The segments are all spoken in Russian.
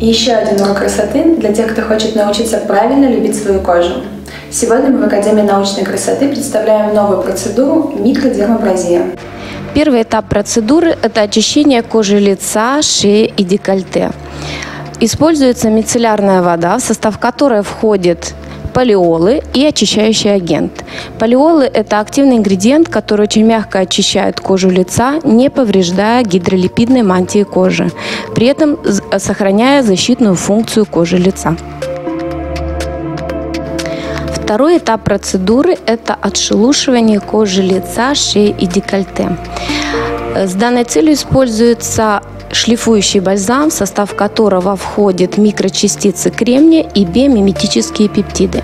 Еще один урок красоты для тех, кто хочет научиться правильно любить свою кожу. Сегодня мы в Академии научной красоты представляем новую процедуру микродермабразия. Первый этап процедуры – это очищение кожи лица, шеи и декольте. Используется мицеллярная вода, в состав которой входит полиолы и очищающий агент. Полиолы – это активный ингредиент, который очень мягко очищает кожу лица, не повреждая гидролипидной мантии кожи, при этом сохраняя защитную функцию кожи лица. Второй этап процедуры – это отшелушивание кожи лица, шеи и декольте. С данной целью используется шлифующий бальзам, в состав которого входят микрочастицы кремния и биомиметические пептиды.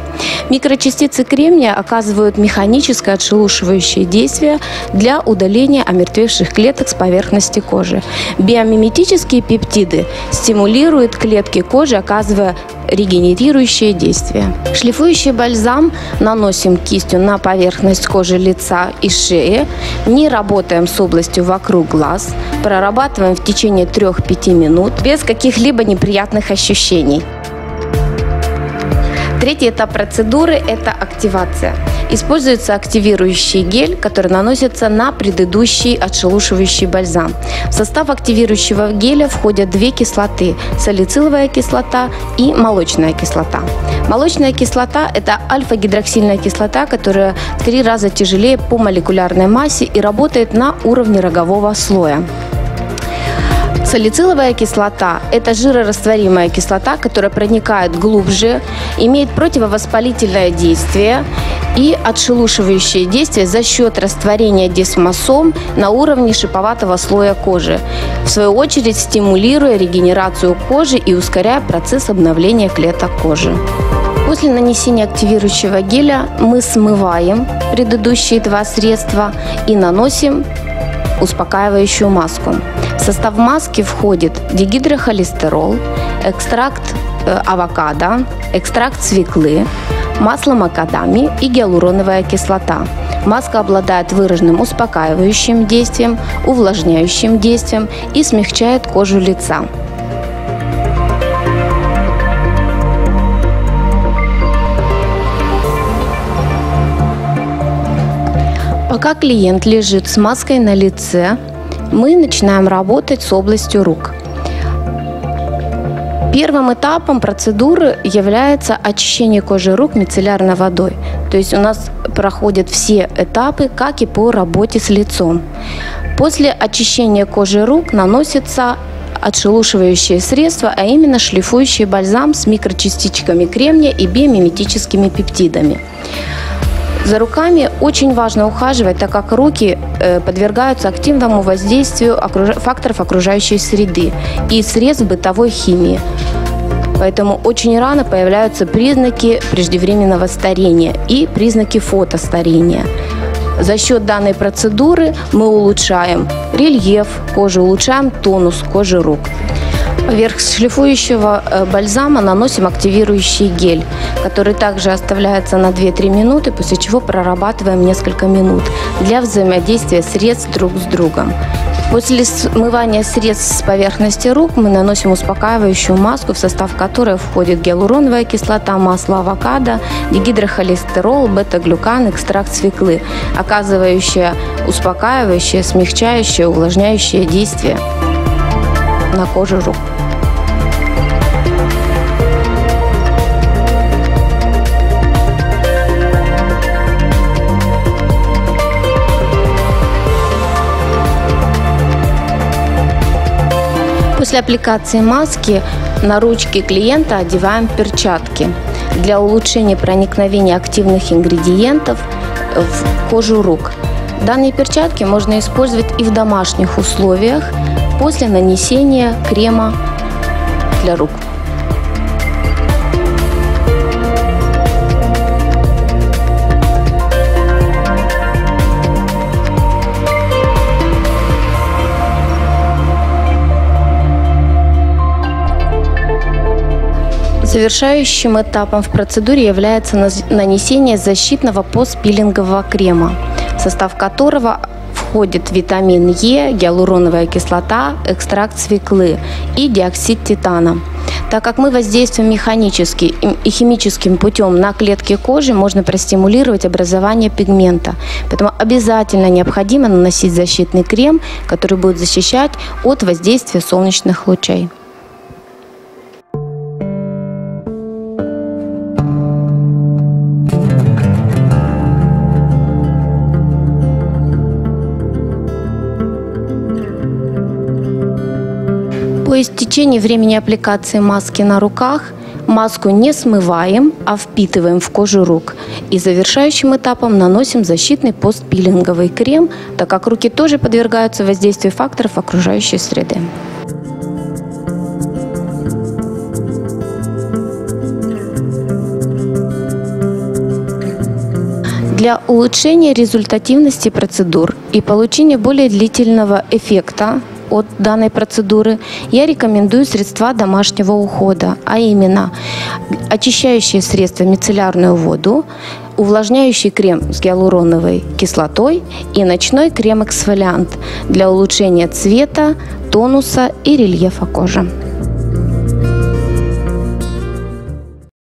Микрочастицы кремния оказывают механическое отшелушивающее действие для удаления омертвевших клеток с поверхности кожи. Биомиметические пептиды стимулируют клетки кожи, оказывая регенерирующее действие. Шлифующий бальзам наносим кистью на поверхность кожи лица и шеи. Не работаем с областью вокруг глаз. Прорабатываем в течение 3-5 минут без каких-либо неприятных ощущений. Третий этап процедуры – это активация. Используется активирующий гель, который наносится на предыдущий отшелушивающий бальзам. В состав активирующего геля входят две кислоты – салициловая кислота и молочная кислота. Молочная кислота – это альфа-гидроксильная кислота, которая в три раза тяжелее по молекулярной массе и работает на уровне рогового слоя. Салициловая кислота – это жирорастворимая кислота, которая проникает глубже, имеет противовоспалительное действие и отшелушивающее действие за счет растворения десмосом на уровне шиповатого слоя кожи, в свою очередь стимулируя регенерацию кожи и ускоряя процесс обновления клеток кожи. После нанесения активирующего геля мы смываем предыдущие два средства и наносим успокаивающую маску. Состав маски входит дигидрохолестерол, экстракт э, авокадо, экстракт свеклы, масло макадами и гиалуроновая кислота. Маска обладает выраженным успокаивающим действием, увлажняющим действием и смягчает кожу лица. Пока клиент лежит с маской на лице, мы начинаем работать с областью рук. Первым этапом процедуры является очищение кожи рук мицеллярной водой. То есть у нас проходят все этапы, как и по работе с лицом. После очищения кожи рук наносится отшелушивающее средство, а именно шлифующий бальзам с микрочастичками кремния и биомиметическими пептидами. За руками очень важно ухаживать, так как руки э, подвергаются активному воздействию факторов окружающей среды и средств бытовой химии. Поэтому очень рано появляются признаки преждевременного старения и признаки фотостарения. За счет данной процедуры мы улучшаем рельеф кожи, улучшаем тонус кожи рук. Поверх шлифующего э, бальзама наносим активирующий гель, который также оставляется на 2-3 минуты, после чего прорабатываем несколько минут для взаимодействия средств друг с другом. После смывания средств с поверхности рук мы наносим успокаивающую маску, в состав которой входит гиалуроновая кислота, масло авокадо, дигидрохолестерол, бета-глюкан, экстракт свеклы, оказывающая успокаивающее, смягчающее, увлажняющее действие на коже рук. После аппликации маски на ручки клиента одеваем перчатки для улучшения проникновения активных ингредиентов в кожу рук. Данные перчатки можно использовать и в домашних условиях после нанесения крема для рук. Завершающим этапом в процедуре является нанесение защитного постпилингового крема, в состав которого входит витамин Е, гиалуроновая кислота, экстракт свеклы и диоксид титана. Так как мы воздействуем механически и химическим путем на клетки кожи, можно простимулировать образование пигмента. Поэтому обязательно необходимо наносить защитный крем, который будет защищать от воздействия солнечных лучей. По истечении времени аппликации маски на руках маску не смываем, а впитываем в кожу рук. И завершающим этапом наносим защитный постпилинговый крем, так как руки тоже подвергаются воздействию факторов окружающей среды. Для улучшения результативности процедур и получения более длительного эффекта от данной процедуры, я рекомендую средства домашнего ухода, а именно очищающие средства мицеллярную воду, увлажняющий крем с гиалуроновой кислотой и ночной крем-эксфолиант для улучшения цвета, тонуса и рельефа кожи.